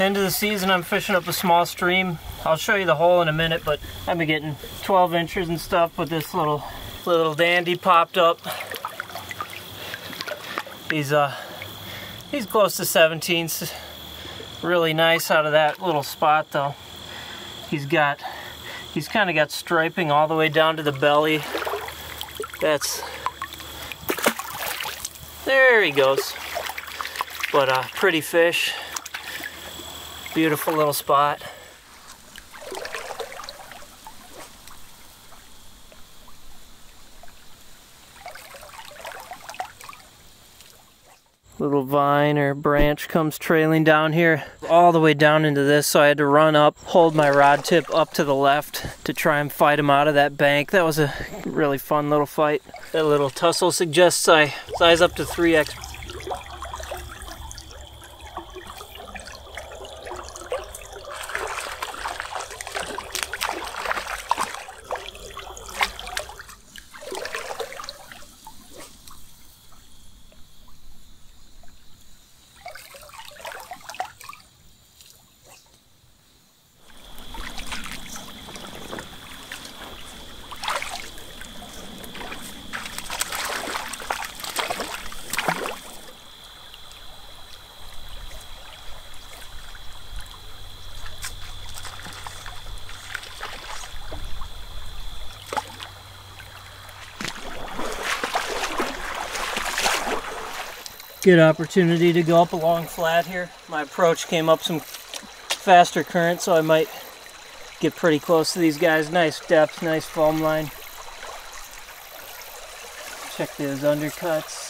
End of the season, I'm fishing up a small stream. I'll show you the hole in a minute, but I've been getting 12 inches and stuff, but this little little dandy popped up. He's uh he's close to 17s. Really nice out of that little spot though. He's got he's kind of got striping all the way down to the belly. That's there he goes. But uh pretty fish. Beautiful little spot. Little vine or branch comes trailing down here all the way down into this so I had to run up, hold my rod tip up to the left to try and fight him out of that bank. That was a really fun little fight. That little tussle suggests I size up to 3x good opportunity to go up along flat here. My approach came up some faster current, so I might get pretty close to these guys. Nice depth, nice foam line. Check those undercuts.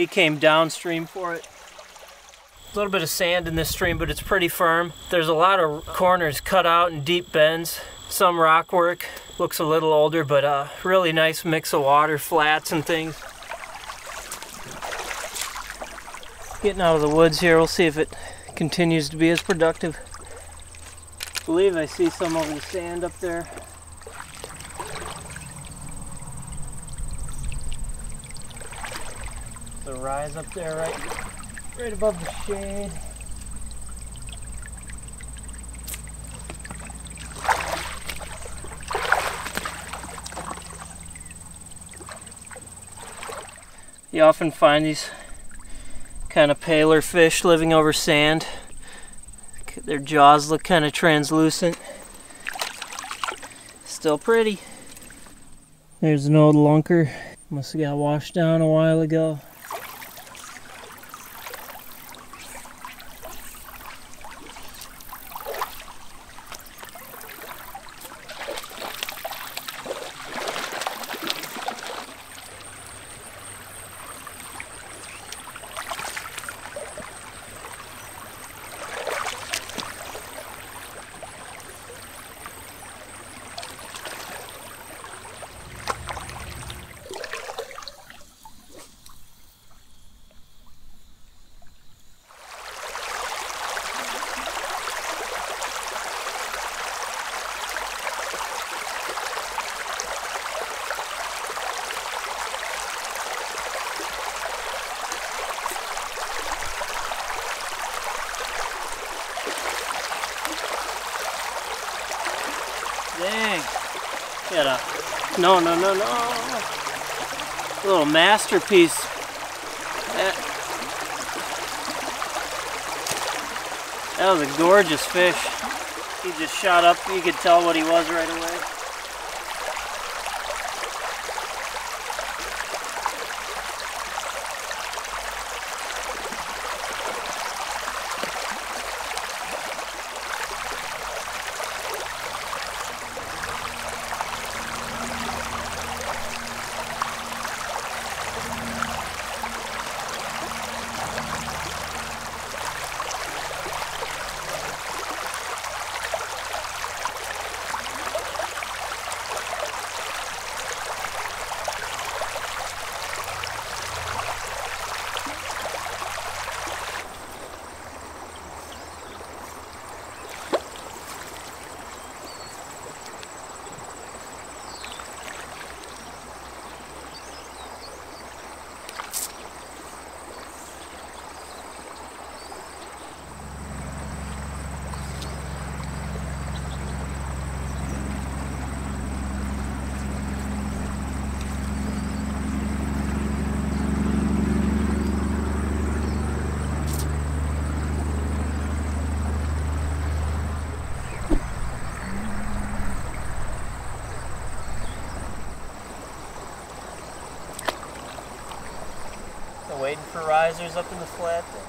He came downstream for it. A little bit of sand in this stream, but it's pretty firm. There's a lot of corners cut out and deep bends. Some rock work. Looks a little older, but a uh, really nice mix of water, flats and things. Getting out of the woods here, we'll see if it continues to be as productive. I believe I see some of the sand up there. The rise up there right right above the shade. You often find these kind of paler fish living over sand. Their jaws look kind of translucent. Still pretty. There's an old lunker. Must have got washed down a while ago. No, no, no, no. Little masterpiece. That was a gorgeous fish. He just shot up. You could tell what he was right away. Risers up in the flat there.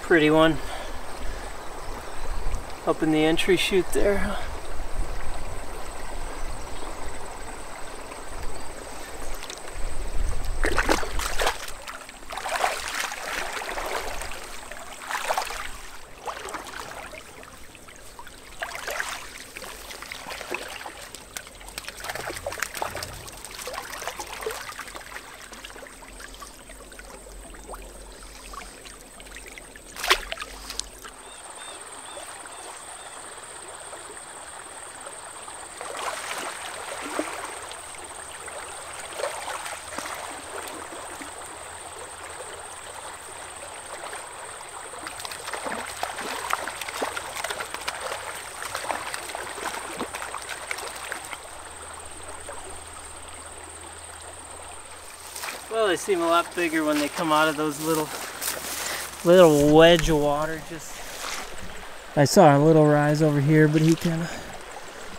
Pretty one. Up in the entry chute there. Well, they seem a lot bigger when they come out of those little little wedge of water. Just I saw a little rise over here, but he kind of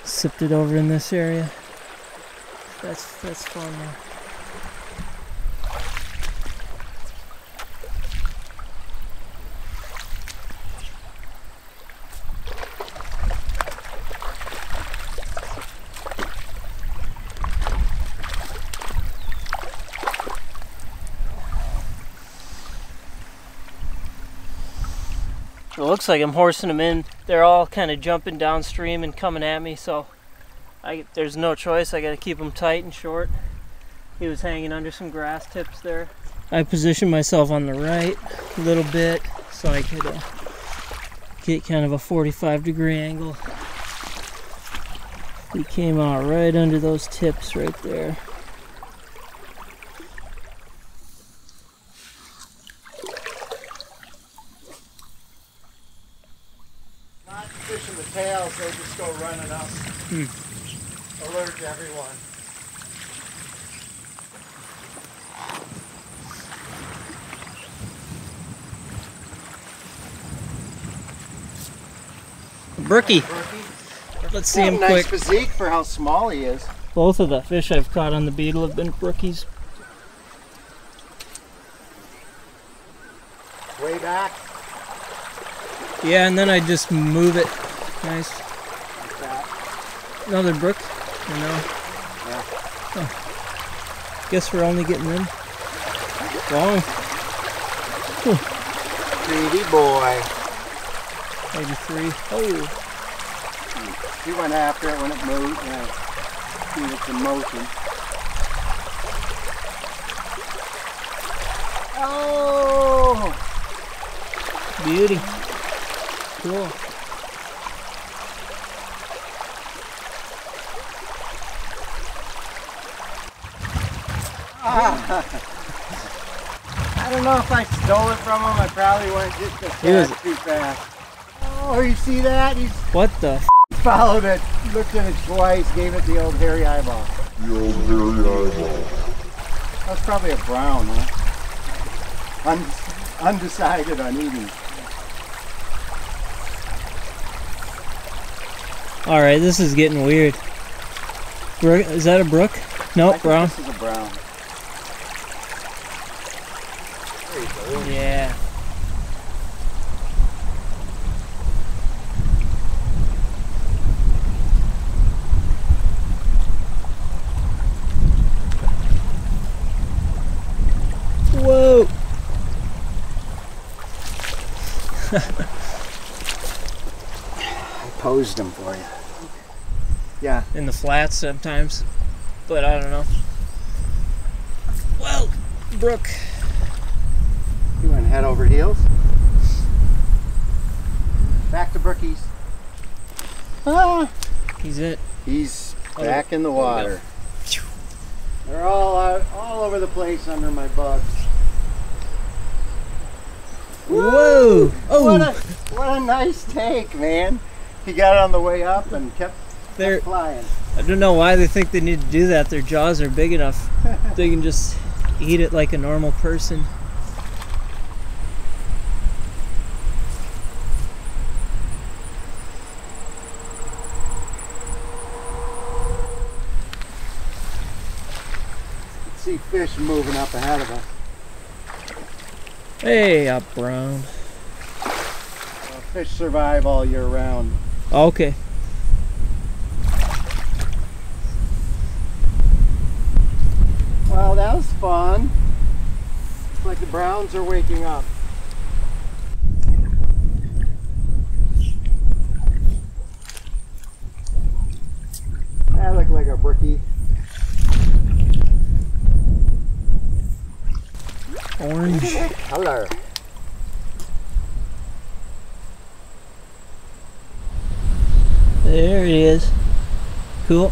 sipped it over in this area. That's that's fun. Though. It looks like I'm horsing them in. They're all kind of jumping downstream and coming at me, so I, there's no choice. I got to keep them tight and short. He was hanging under some grass tips there. I positioned myself on the right a little bit so I could uh, get kind of a 45 degree angle. He came out right under those tips right there. Not fishing the tails, they just go running up. Hmm. Alert everyone. Brookie, Brookie. let's see him nice quick. physique for how small he is. Both of the fish I've caught on the beetle have been brookies. Way back. Yeah, and then I just move it. Nice. Another brook, you know. Yeah. Oh. Guess we're only getting them. Long, Greedy boy. maybe three. Oh, He went after it when it moved. Yeah. See it's in motion. Oh! beauty. Cool. I don't know if I stole it from him. I probably went just a He was- tad too fast. Oh, you see that? He's What the? F- followed it, looked at it twice, gave it the old hairy eyeball. The old hairy eyeball. That's probably a brown, huh? Un- undecided on eating. All right, this is getting weird. Brook, is that a brook? I Nope, think brown. This is a brown. Yeah. Whoa! I posed them for you. Yeah. In the flats sometimes, but I don't know. Well, brook. You went head over heels. Back to Brookies. Ah, He's it. he's Oh, back in the there we go. water. They're all out, all over the place under my bugs. Whoa! Oh, What a what a nice take, man. He got it on the way up and kept, they're kept flying. I don't know why they think they need to do that. Their jaws are big enough. they can just eat it like a normal person. See fish moving up ahead of us. Hey, up brown. Uh, fish survive all year round. Okay. Well, that was fun. Looks like the browns are waking up. That looked like a brookie. Orange. Color. There he is. Cool.